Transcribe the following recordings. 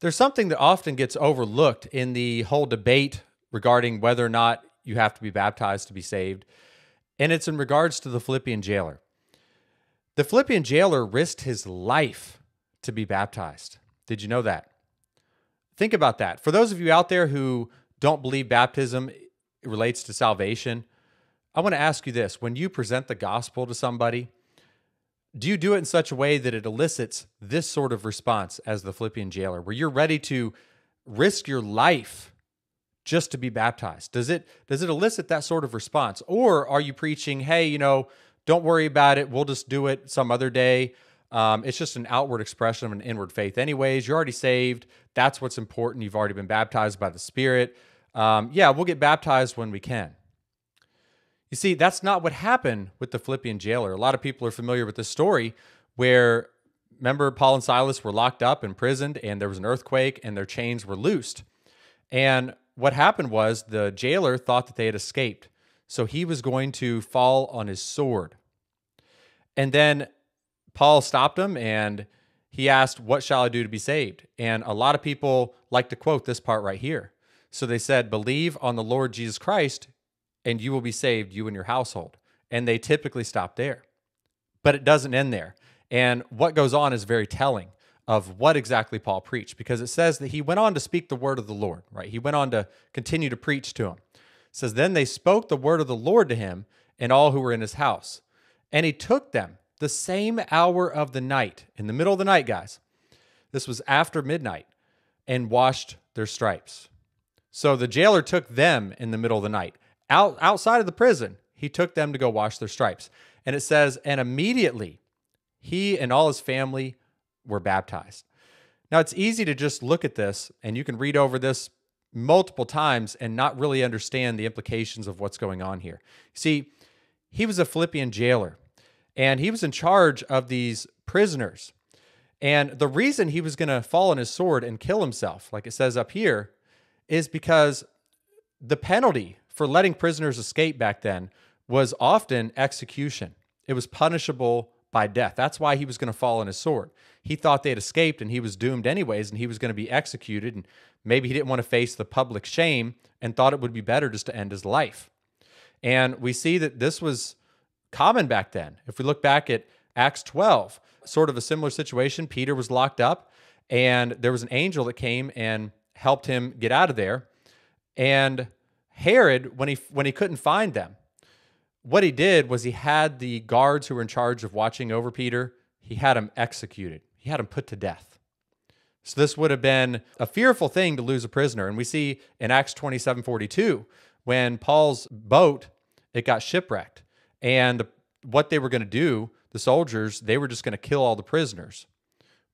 There's something that often gets overlooked in the whole debate regarding whether or not you have to be baptized to be saved, and it's in regards to the Philippian jailer. The Philippian jailer risked his life to be baptized. Did you know that? Think about that. For those of you out there who don't believe baptism relates to salvation, I want to ask you this when you present the gospel to somebody, do you do it in such a way that it elicits this sort of response as the Philippian jailer, where you're ready to risk your life just to be baptized? Does it does it elicit that sort of response? Or are you preaching, hey, you know, don't worry about it, we'll just do it some other day? Um, it's just an outward expression of an inward faith. Anyways, you're already saved. That's what's important. You've already been baptized by the Spirit. Um, yeah, we'll get baptized when we can. You see, that's not what happened with the Philippian jailer. A lot of people are familiar with this story where, remember, Paul and Silas were locked up, imprisoned, and there was an earthquake and their chains were loosed. And what happened was the jailer thought that they had escaped. So he was going to fall on his sword. And then Paul stopped him and he asked, What shall I do to be saved? And a lot of people like to quote this part right here. So they said, Believe on the Lord Jesus Christ, and you will be saved, you and your household. And they typically stop there. But it doesn't end there. And what goes on is very telling of what exactly Paul preached because it says that he went on to speak the word of the Lord, right? He went on to continue to preach to him. It says, Then they spoke the word of the Lord to him and all who were in his house. And he took them the same hour of the night, in the middle of the night, guys. This was after midnight, and washed their stripes. So the jailer took them in the middle of the night out outside of the prison, he took them to go wash their stripes. And it says, and immediately he and all his family were baptized. Now it's easy to just look at this and you can read over this multiple times and not really understand the implications of what's going on here. See, he was a Philippian jailer and he was in charge of these prisoners. And the reason he was going to fall on his sword and kill himself, like it says up here, is because the penalty for letting prisoners escape back then was often execution. It was punishable by death. That's why he was going to fall on his sword. He thought they had escaped and he was doomed anyways, and he was going to be executed. And maybe he didn't want to face the public shame and thought it would be better just to end his life. And we see that this was common back then. If we look back at Acts 12, sort of a similar situation, Peter was locked up and there was an angel that came and helped him get out of there. And Herod, when he when he couldn't find them, what he did was he had the guards who were in charge of watching over Peter, he had them executed. He had them put to death. So this would have been a fearful thing to lose a prisoner. And we see in Acts 27 42, when Paul's boat, it got shipwrecked. And what they were going to do, the soldiers, they were just going to kill all the prisoners.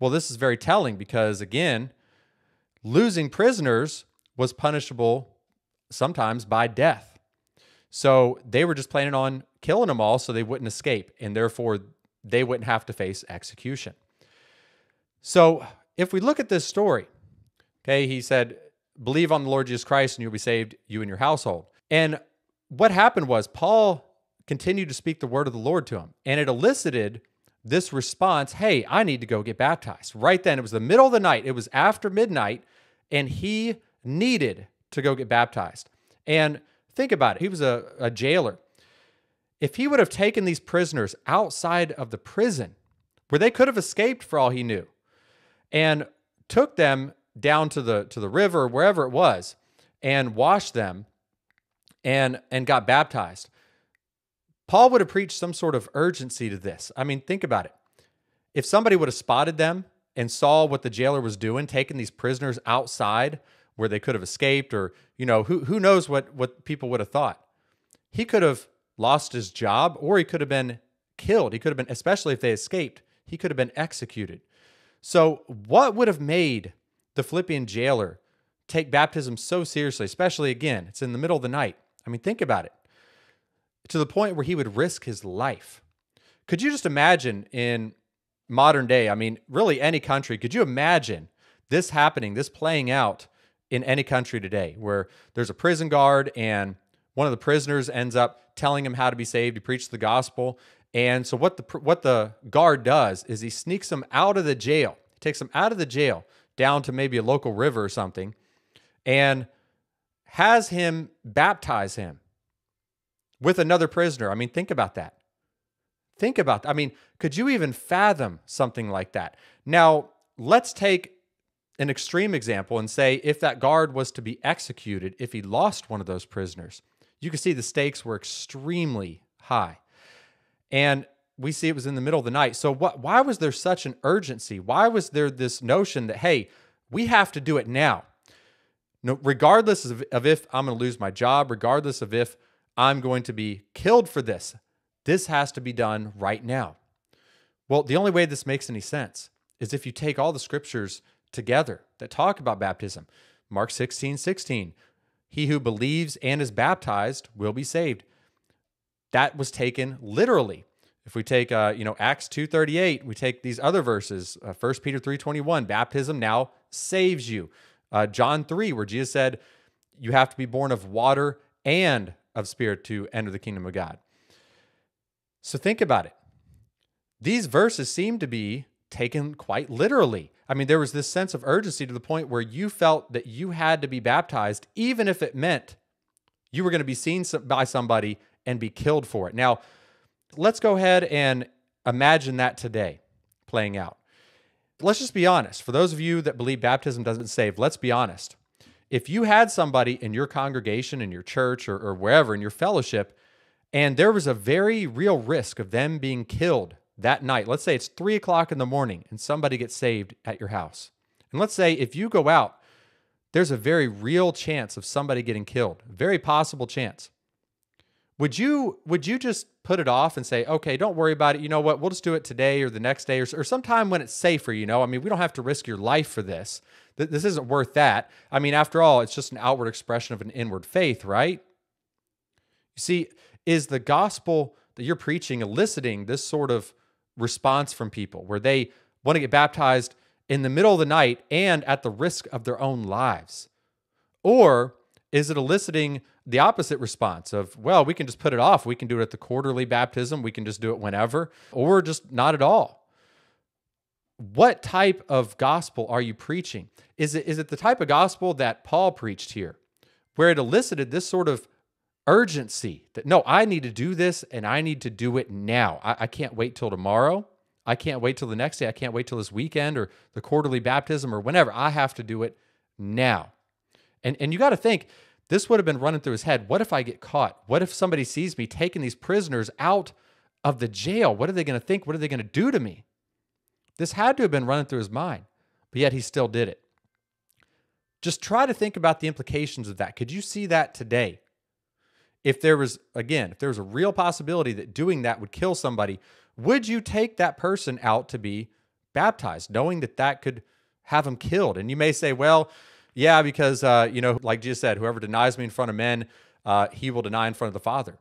Well, this is very telling because, again, losing prisoners was punishable sometimes by death. So they were just planning on killing them all so they wouldn't escape, and therefore they wouldn't have to face execution. So if we look at this story, okay, he said, Believe on the Lord Jesus Christ and you'll be saved, you and your household. And what happened was Paul continued to speak the word of the Lord to him, and it elicited this response Hey, I need to go get baptized. Right then, it was the middle of the night, it was after midnight, and he needed to go get baptized. And think about it he was a, a jailer. If he would have taken these prisoners outside of the prison, where they could have escaped for all he knew, and took them down to the to the river, wherever it was, and washed them and and got baptized. Paul would have preached some sort of urgency to this. I mean, think about it. If somebody would have spotted them and saw what the jailer was doing, taking these prisoners outside where they could have escaped or you know who who knows what what people would have thought. He could have lost his job or he could have been killed. He could have been especially if they escaped he could have been executed. So what would have made the philippian jailer take baptism so seriously especially again it's in the middle of the night. I mean think about it. To the point where he would risk his life. Could you just imagine in modern day i mean really any country could you imagine this happening this playing out in any country today where there's a prison guard and one of the prisoners ends up telling him how to be saved. He preaches the gospel. And so what the what the guard does is he sneaks him out of the jail. Takes him out of the jail down to maybe a local river or something and has him baptize him with another prisoner. I mean, think about that. Think about that. I mean, could you even fathom something like that? Now, let's take an extreme example and say if that guard was to be executed, if he lost one of those prisoners, you can see the stakes were extremely high. And we see it was in the middle of the night. So what why was there such an urgency? Why was there this notion that hey, we have to do it now? No, regardless of, of if I'm going to lose my job, regardless of if I'm going to be killed for this, this has to be done right now. Well, the only way this makes any sense is if you take all the scriptures together that talk about baptism. Mark 16, 16. He who believes and is baptized will be saved. That was taken literally. If we take, uh, you know, Acts 2.38, we take these other verses, uh, 1 Peter 3.21, baptism now saves you. Uh, John 3, where Jesus said, you have to be born of water and of spirit to enter the kingdom of God. So think about it. These verses seem to be taken quite literally. I mean, there was this sense of urgency to the point where you felt that you had to be baptized, even if it meant you were going to be seen by somebody and be killed for it. Now, let's go ahead and imagine that today playing out. Let's just be honest. For those of you that believe baptism doesn't save, let's be honest. If you had somebody in your congregation, in your church, or, or wherever, in your fellowship, and there was a very real risk of them being killed that night, let's say it's three o'clock in the morning and somebody gets saved at your house. And let's say if you go out, there's a very real chance of somebody getting killed, very possible chance. Would you would you just put it off and say, okay, don't worry about it. You know what? We'll just do it today or the next day or, or sometime when it's safer. You know, I mean, we don't have to risk your life for this. This isn't worth that. I mean, after all, it's just an outward expression of an inward faith, right? You see, is the gospel that you're preaching eliciting this sort of response from people where they want to get baptized in the middle of the night and at the risk of their own lives? Or is it eliciting the opposite response of, well, we can just put it off. We can do it at the quarterly baptism. We can just do it whenever, or just not at all. What type of gospel are you preaching? Is it, is it the type of gospel that Paul preached here, where it elicited this sort of urgency that no, I need to do this and I need to do it now. I, I can't wait till tomorrow. I can't wait till the next day. I can't wait till this weekend or the quarterly baptism or whenever. I have to do it now. And and you got to think this would have been running through his head. What if I get caught? What if somebody sees me taking these prisoners out of the jail? What are they going to think? What are they going to do to me? This had to have been running through his mind, but yet he still did it. Just try to think about the implications of that. Could you see that today? If there was, again, if there was a real possibility that doing that would kill somebody, would you take that person out to be baptized, knowing that that could have them killed? And you may say, well, yeah, because, uh, you know, like Jesus said, whoever denies me in front of men, uh, he will deny in front of the Father.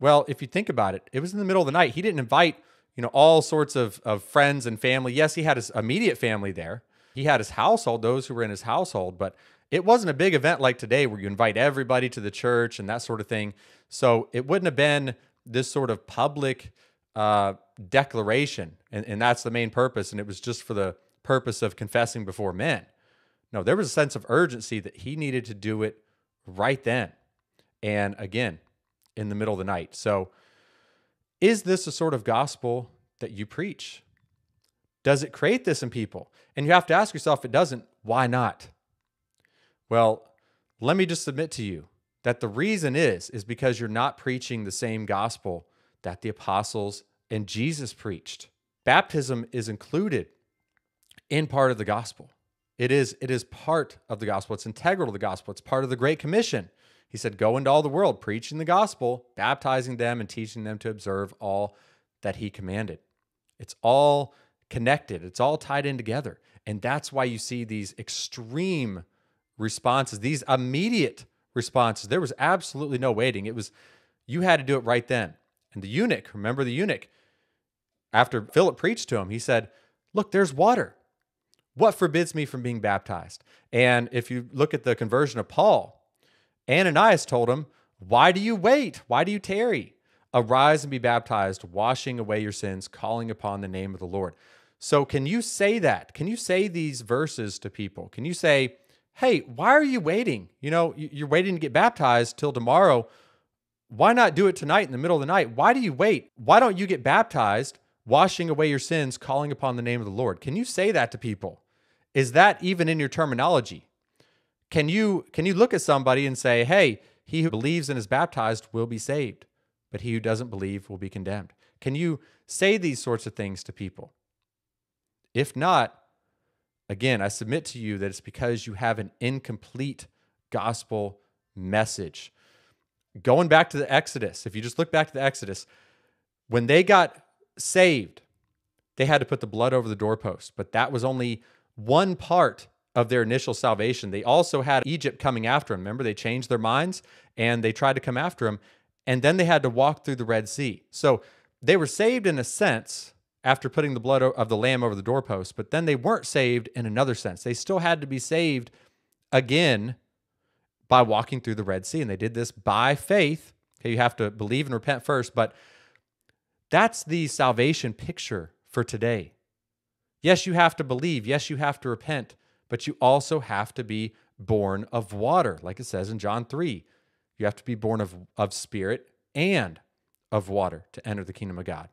Well, if you think about it, it was in the middle of the night. He didn't invite, you know, all sorts of, of friends and family. Yes, he had his immediate family there. He had his household, those who were in his household, but it wasn't a big event like today where you invite everybody to the church and that sort of thing. So it wouldn't have been this sort of public uh, declaration. And, and that's the main purpose. And it was just for the purpose of confessing before men. No, there was a sense of urgency that he needed to do it right then. And again, in the middle of the night. So, is this a sort of gospel that you preach? Does it create this in people? And you have to ask yourself, it doesn't, why not? Well, let me just submit to you that the reason is is because you're not preaching the same gospel that the apostles and Jesus preached. Baptism is included in part of the gospel. It is it is part of the gospel. It's integral to the gospel. It's part of the great commission. He said, "Go into all the world, preaching the gospel, baptizing them and teaching them to observe all that he commanded." It's all connected. It's all tied in together. And that's why you see these extreme responses, these immediate responses. There was absolutely no waiting. It was, you had to do it right then. And the eunuch, remember the eunuch, after Philip preached to him, he said, Look, there's water. What forbids me from being baptized? And if you look at the conversion of Paul, Ananias told him, Why do you wait? Why do you tarry? Arise and be baptized, washing away your sins, calling upon the name of the Lord. So, can you say that? Can you say these verses to people? Can you say, hey, why are you waiting? You know, you're waiting to get baptized till tomorrow. Why not do it tonight in the middle of the night? Why do you wait? Why don't you get baptized, washing away your sins, calling upon the name of the Lord? Can you say that to people? Is that even in your terminology? Can you can you look at somebody and say, "Hey, he who believes and is baptized will be saved, but he who doesn't believe will be condemned." Can you say these sorts of things to people? If not, Again, I submit to you that it's because you have an incomplete gospel message. Going back to the Exodus, if you just look back to the Exodus, when they got saved, they had to put the blood over the doorpost, but that was only one part of their initial salvation. They also had Egypt coming after them. Remember, they changed their minds and they tried to come after them, and then they had to walk through the Red Sea. So they were saved in a sense, after putting the blood of the lamb over the doorpost, but then they weren't saved in another sense. They still had to be saved again by walking through the Red Sea. And they did this by faith. Okay, you have to believe and repent first, but that's the salvation picture for today. Yes, you have to believe. Yes, you have to repent, but you also have to be born of water, like it says in John 3. You have to be born of, of spirit and of water to enter the kingdom of God.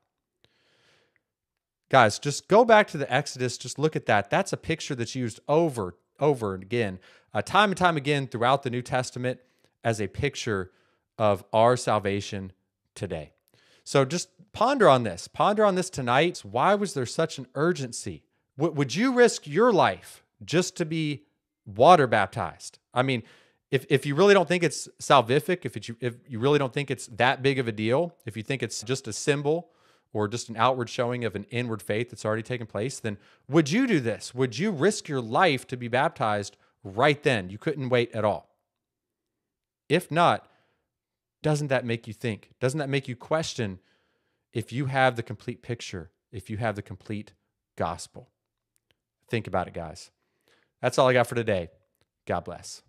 Guys, just go back to the Exodus. Just look at that. That's a picture that's used over, over and again, uh, time and time again throughout the New Testament as a picture of our salvation today. So just ponder on this. Ponder on this tonight. Why was there such an urgency? W- would you risk your life just to be water baptized? I mean, if, if you really don't think it's salvific, if, it, if you really don't think it's that big of a deal, if you think it's just a symbol or just an outward showing of an inward faith that's already taken place, then would you do this? Would you risk your life to be baptized right then? You couldn't wait at all. If not, doesn't that make you think? Doesn't that make you question if you have the complete picture, if you have the complete gospel? Think about it, guys. That's all I got for today. God bless.